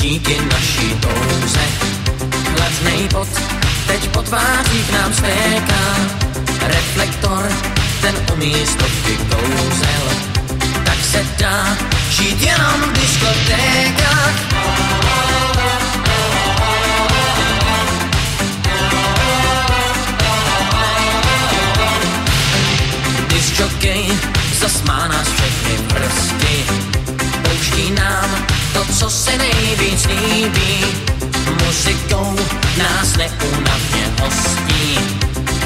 díky naší touze. hladný pot teď po tvářích nám stéká, reflektor ten umí stovky kouzel. Tak se dá žít jenom v diskotékách. Jockey zas má nás všechny prsty, pouští nám to, co se nejvíc líbí. Muzikou nás neunavně hostí.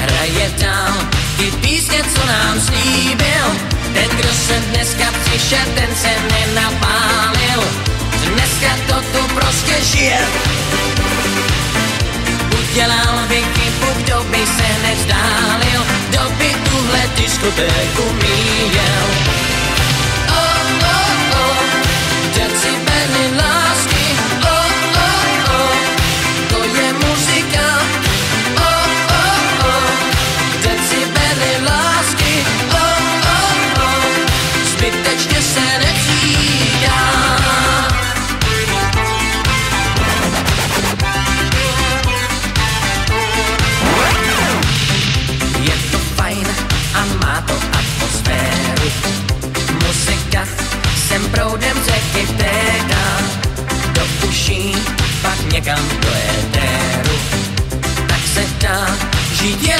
Hraje dál ty písně, co nám slíbil. Ten, kdo se dneska přišel, ten se nenapálil. Dneska to tu prostě žije. Udělal by chybu, kdo by se nevzdálil, kdo by tuhle diskotéku míjel.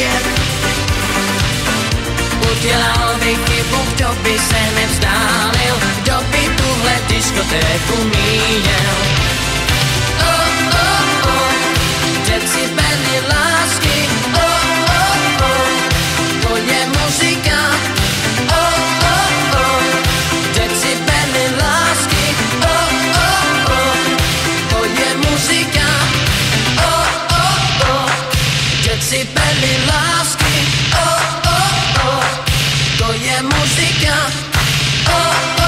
žije. Udělal by chybu, kdo by se nevzdálil, kdo by tuhle diskotéku míjel. música. Oh.